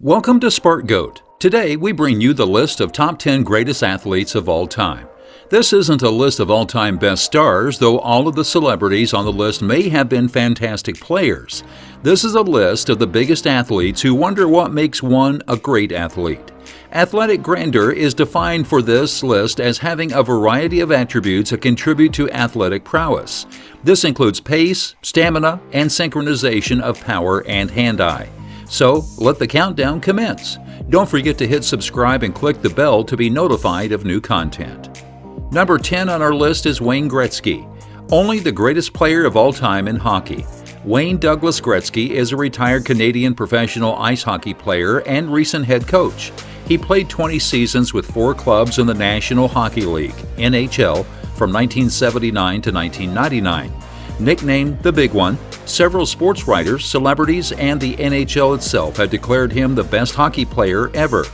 Welcome to SparkGoat. Today we bring you the list of top 10 greatest athletes of all time. This isn't a list of all time best stars, though all of the celebrities on the list may have been fantastic players. This is a list of the biggest athletes who wonder what makes one a great athlete. Athletic grandeur is defined for this list as having a variety of attributes that contribute to athletic prowess. This includes pace, stamina, and synchronization of power and hand eye. So let the countdown commence. Don't forget to hit subscribe and click the bell to be notified of new content. Number 10 on our list is Wayne Gretzky, only the greatest player of all time in hockey. Wayne Douglas Gretzky is a retired Canadian professional ice hockey player and recent head coach. He played 20 seasons with four clubs in the National Hockey League, NHL, from 1979 to 1999. Nicknamed the Big One, several sports writers, celebrities, and the NHL itself have declared him the best hockey player ever.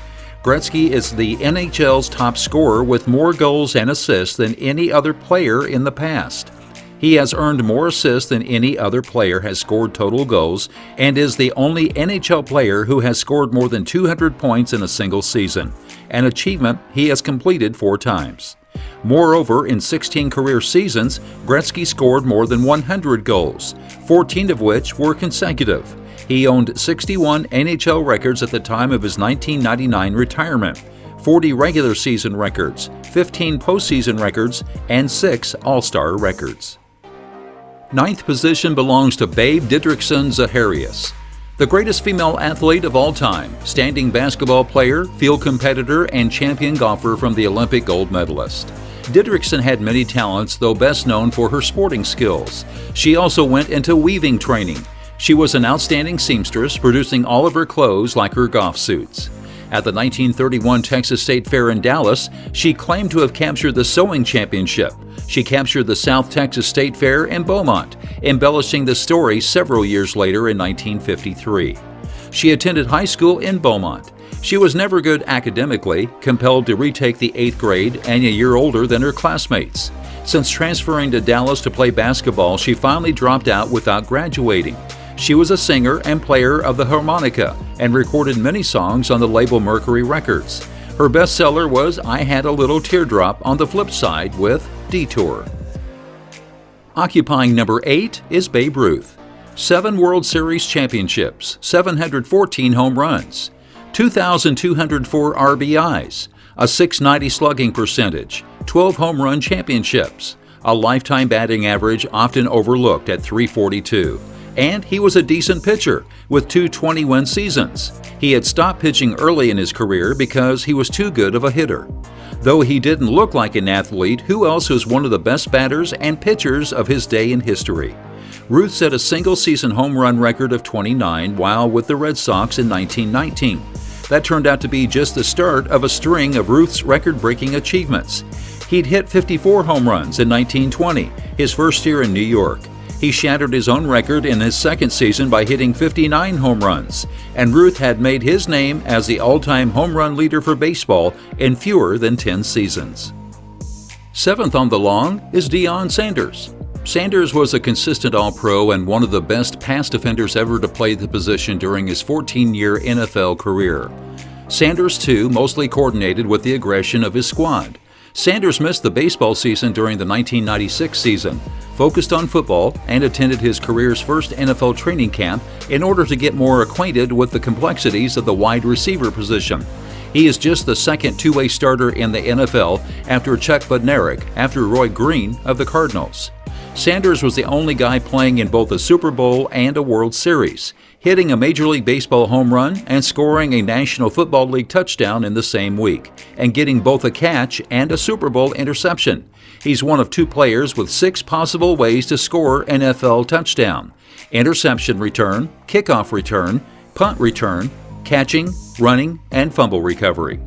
Gretzky is the NHL's top scorer with more goals and assists than any other player in the past. He has earned more assists than any other player has scored total goals and is the only NHL player who has scored more than 200 points in a single season, an achievement he has completed four times. Moreover, in 16 career seasons, Gretzky scored more than 100 goals, 14 of which were consecutive. He owned 61 NHL records at the time of his 1999 retirement, 40 regular season records, 15 postseason records, and 6 All Star records. Ninth position belongs to Babe Didrikson Zaharias, the greatest female athlete of all time, standing basketball player, field competitor, and champion golfer from the Olympic gold medalist. Didrikson had many talents, though best known for her sporting skills. She also went into weaving training. She was an outstanding seamstress, producing all of her clothes like her golf suits. At the 1931 Texas State Fair in Dallas, she claimed to have captured the sewing championship. She captured the South Texas State Fair in Beaumont, embellishing the story several years later in 1953. She attended high school in Beaumont. She was never good academically, compelled to retake the eighth grade and a year older than her classmates. Since transferring to Dallas to play basketball, she finally dropped out without graduating. She was a singer and player of the harmonica and recorded many songs on the label Mercury Records. Her bestseller was I Had a Little Teardrop on the flip side with Detour. Occupying number 8 is Babe Ruth. Seven World Series championships, 714 home runs, 2,204 RBIs, a 690 slugging percentage, 12 home run championships, a lifetime batting average often overlooked at 342. And he was a decent pitcher with two 20 win seasons. He had stopped pitching early in his career because he was too good of a hitter. Though he didn't look like an athlete, who else was one of the best batters and pitchers of his day in history? Ruth set a single season home run record of 29 while with the Red Sox in 1919. That turned out to be just the start of a string of Ruth's record breaking achievements. He'd hit 54 home runs in 1920, his first year in New York. He shattered his own record in his second season by hitting 59 home runs, and Ruth had made his name as the all time home run leader for baseball in fewer than 10 seasons. Seventh on the long is Deion Sanders. Sanders was a consistent All Pro and one of the best pass defenders ever to play the position during his 14 year NFL career. Sanders, too, mostly coordinated with the aggression of his squad. Sanders missed the baseball season during the 1996 season, focused on football, and attended his career's first NFL training camp in order to get more acquainted with the complexities of the wide receiver position. He is just the second two way starter in the NFL after Chuck Bednarik, after Roy Green of the Cardinals. Sanders was the only guy playing in both a Super Bowl and a World Series, hitting a Major League Baseball home run and scoring a National Football League touchdown in the same week, and getting both a catch and a Super Bowl interception. He's one of two players with six possible ways to score an NFL touchdown interception return, kickoff return, punt return, catching, running, and fumble recovery.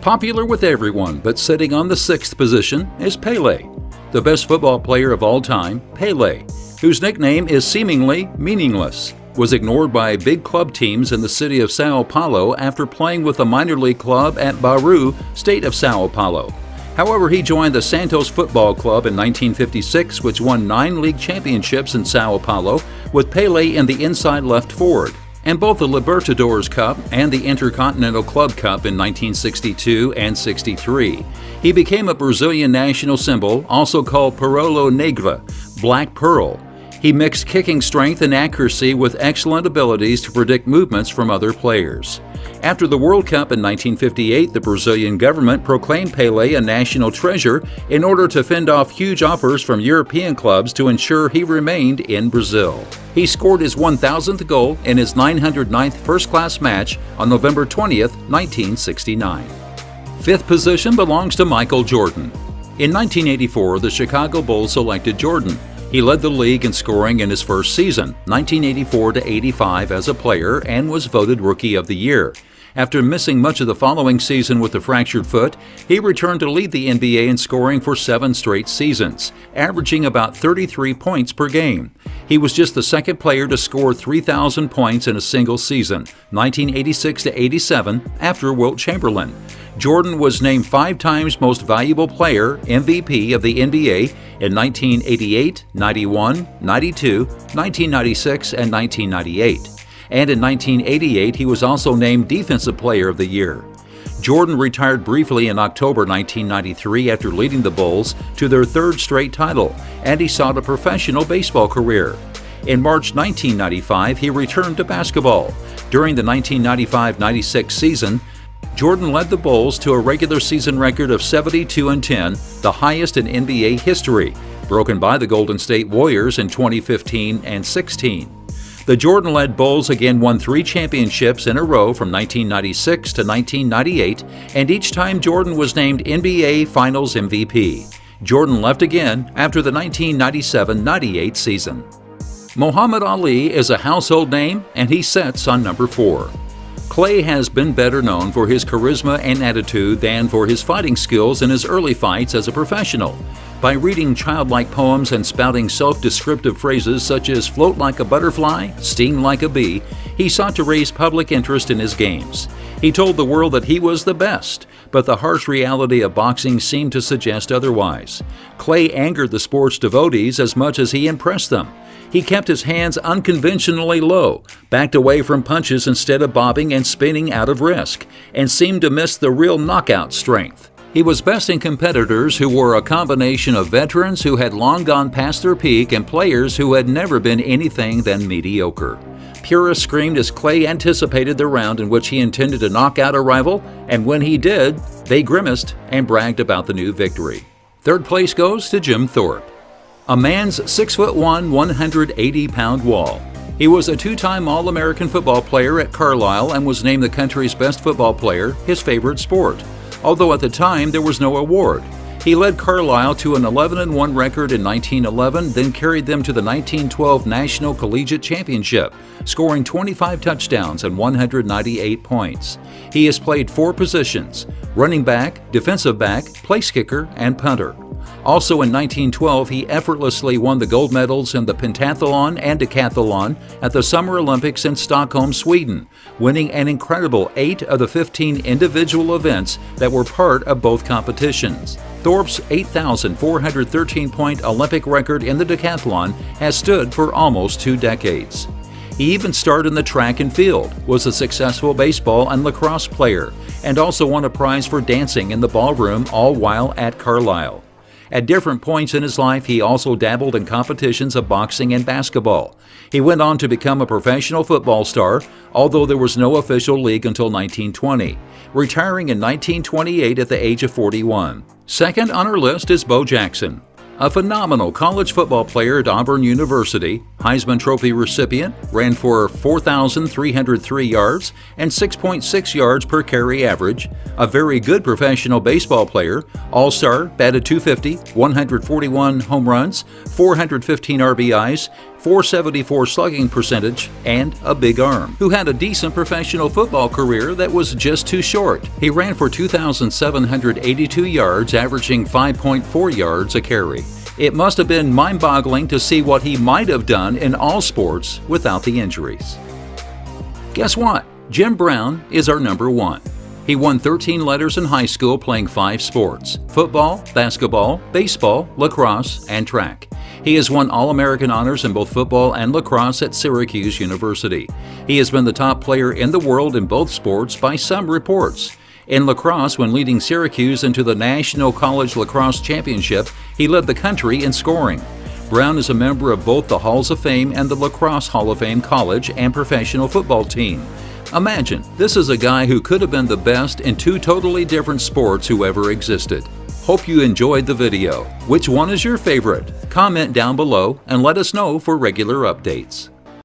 Popular with everyone, but sitting on the sixth position is Pele the best football player of all time, Pele, whose nickname is seemingly meaningless, was ignored by big club teams in the city of Sao Paulo after playing with a minor league club at Bauru, state of Sao Paulo. However, he joined the Santos Football Club in 1956, which won nine league championships in Sao Paulo, with Pele in the inside left forward. And both the Libertadores Cup and the Intercontinental Club Cup in 1962 and 63. He became a Brazilian national symbol, also called Perola Negra, Black Pearl. He mixed kicking strength and accuracy with excellent abilities to predict movements from other players. After the World Cup in 1958, the Brazilian government proclaimed Pele a national treasure in order to fend off huge offers from European clubs to ensure he remained in Brazil. He scored his 1,000th goal in his 909th first class match on November 20, 1969. Fifth position belongs to Michael Jordan. In 1984, the Chicago Bulls selected Jordan. He led the league in scoring in his first season, 1984 85 as a player, and was voted Rookie of the Year. After missing much of the following season with a fractured foot, he returned to lead the NBA in scoring for seven straight seasons, averaging about 33 points per game. He was just the second player to score 3,000 points in a single season, 1986 87, after Wilt Chamberlain. Jordan was named five times Most Valuable Player, MVP of the NBA in 1988, 91, 92, 1996, and 1998 and in 1988 he was also named Defensive Player of the Year. Jordan retired briefly in October 1993 after leading the Bulls to their third straight title, and he sought a professional baseball career. In March 1995, he returned to basketball. During the 1995 96 season, Jordan led the Bulls to a regular season record of 72 and 10, the highest in NBA history, broken by the Golden State Warriors in 2015 and 16. The Jordan led Bulls again won three championships in a row from 1996 to 1998, and each time Jordan was named NBA Finals MVP. Jordan left again after the 1997 98 season. Muhammad Ali is a household name, and he sets on number four. Clay has been better known for his charisma and attitude than for his fighting skills in his early fights as a professional. By reading childlike poems and spouting self descriptive phrases such as float like a butterfly, sting like a bee, he sought to raise public interest in his games. He told the world that he was the best, but the harsh reality of boxing seemed to suggest otherwise. Clay angered the sport's devotees as much as he impressed them. He kept his hands unconventionally low, backed away from punches instead of bobbing and spinning out of risk, and seemed to miss the real knockout strength. He was best in competitors who were a combination of veterans who had long gone past their peak and players who had never been anything than mediocre. Purists screamed as Clay anticipated the round in which he intended to knock out a rival, and when he did, they grimaced and bragged about the new victory. Third place goes to Jim Thorpe a man's 6'1, 180 pound wall. He was a two time All American football player at Carlisle and was named the country's best football player, his favorite sport, although at the time there was no award. He led Carlisle to an 11 1 record in 1911, then carried them to the 1912 National Collegiate Championship, scoring 25 touchdowns and 198 points. He has played four positions running back, defensive back, place kicker, and punter. Also in 1912, he effortlessly won the gold medals in the pentathlon and decathlon at the Summer Olympics in Stockholm, Sweden, winning an incredible 8 of the 15 individual events that were part of both competitions. Thorpe's 8,413 point Olympic record in the decathlon has stood for almost two decades. He even starred in the track and field, was a successful baseball and lacrosse player, and also won a prize for dancing in the ballroom all while at Carlisle. At different points in his life, he also dabbled in competitions of boxing and basketball. He went on to become a professional football star, although there was no official league until 1920, retiring in 1928 at the age of 41. Second on our list is Bo Jackson. A phenomenal college football player at Auburn University, Heisman Trophy recipient, ran for 4,303 yards and 6.6 yards per carry average, a very good professional baseball player, all star, batted 250, 141 home runs, 415 RBIs, 474 slugging percentage, and a big arm, who had a decent professional football career that was just too short. He ran for 2,782 yards, averaging 5.4 yards a carry. It must have been mind boggling to see what he might have done in all sports without the injuries. Guess what? Jim Brown is our number one. He won 13 letters in high school playing five sports football, basketball, baseball, lacrosse, and track. He has won All American honors in both football and lacrosse at Syracuse University. He has been the top player in the world in both sports by some reports. In lacrosse, when leading Syracuse into the National College Lacrosse Championship, he led the country in scoring. Brown is a member of both the Halls of Fame and the Lacrosse Hall of Fame college and professional football team. Imagine, this is a guy who could have been the best in two totally different sports who ever existed. Hope you enjoyed the video. Which one is your favorite? Comment down below and let us know for regular updates.